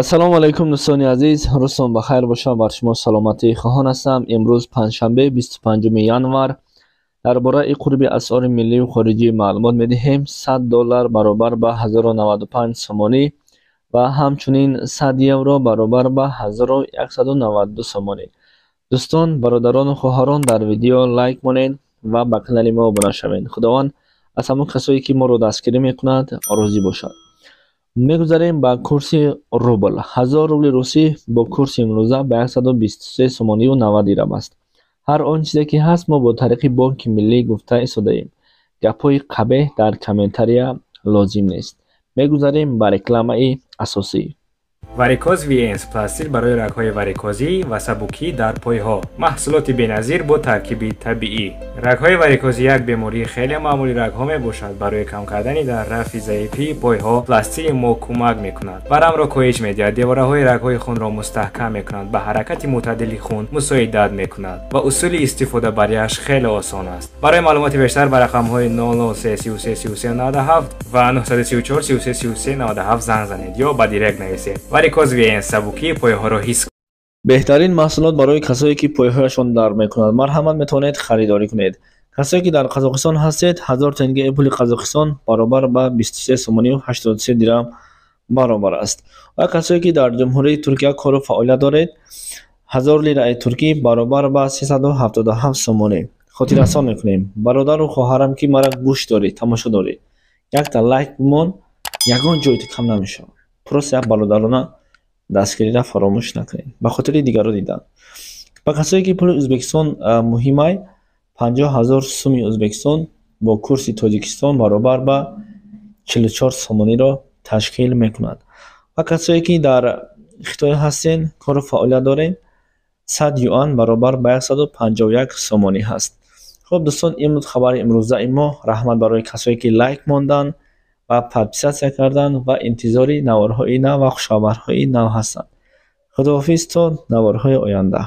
ассалому алайкум дӯстони азиз. Рӯзтон ба хайр бошад бар шумо саломатии хоҳон ҳастам. Имрӯз панҷшанбе 25 январ. Дар бораи қурби асъори миллию хориҷӣ маълумот медиҳем 100 доллар баробар ба 1095 сомонӣ ва ҳамчунин 100 евро баробар ба 1192 сомонӣ. Дӯстон бародарону хоҳарон дар видео лайк монед ва ба канали мо обуна шавед худованд аз ҳамон касое ки моро дастгирӣ мекунад розӣ бошад мегузарем ба курси рубл. ҳазор рубли русӣ бо курси имрӯза ба 123 сомонию 90 дирам аст. Ҳар он чизе ки ҳаст мо бо тариқи бонки миллӣ гуфта истодаем гапҳои қабеҳ дар комментария лозим нест. Мегузарем ба рекламаи асосӣ وریکوز وی انس پلاستیر برای رگهای وریکوزی و سبوکی در پایها محصولاتی بینظیر با ترکیبی طبیعی رگهای وریکوزی یک بیماری خیلی معمولی رگها می‌باشد برای کم کردن در رفع ضعیفی پایها پلاستیر ما کمک می‌کند برم را کاهش می‌دهد دیوارههای رگهای خون را مستحکم می‌کنند به حرکت متعدل خون مساعدت می‌کند و اصول استفاده برایش خیلی آسان است برای معلومات بیشتر به رقمهای 09333397 و 934333397 زنگ زنید یا به دیرک نویسید варикозвиен сабукии пойҳоро ҳис беҳтарин маҳсулот барои касое ки пойҳояшон дард мекунад марҳамат метавонед харидорӣ кунед. Касое ки дар қазоқистон ҳастед ҳазор тенгаи пули қазоқистон баробар ба 23 сомонию 83 дирам баробар аст. Ва касое ки дар ҷумҳурии туркия кору фаъолият доред ҳазор лираи туркӣ баробар ба 377 сомонӣ. Хотиррасон мекунем. Бародару хоҳарам ки мара гӯш дорӣ тамошо дорӣ якта лайк бимон ягон ҷой ту кам намешавад просто як бародарона дастгириро фаромӯш накунед ба хотири дигаро дидан. Ба касое ки пули ӯзбекистон муҳимай панҷоҳ ҳазор суми ӯзбекистон бо курси тоҷикистон баробар ба чилчор сомониро ташкил мекунад. Ва касое ки дар хитой ҳастен кору фаъолият доред сад юан баробар ба 151 сомонӣ ҳаст. Хуб дӯстон ин буд хабари имрӯзаи мо. Раҳмат барои касое ки лайк монданд ва подписатсия кардан ва интизори наворҳои нав ва хушхабарҳои нав ҳастанд. Худоҳофиз то наворҳои оянда